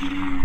Yeah.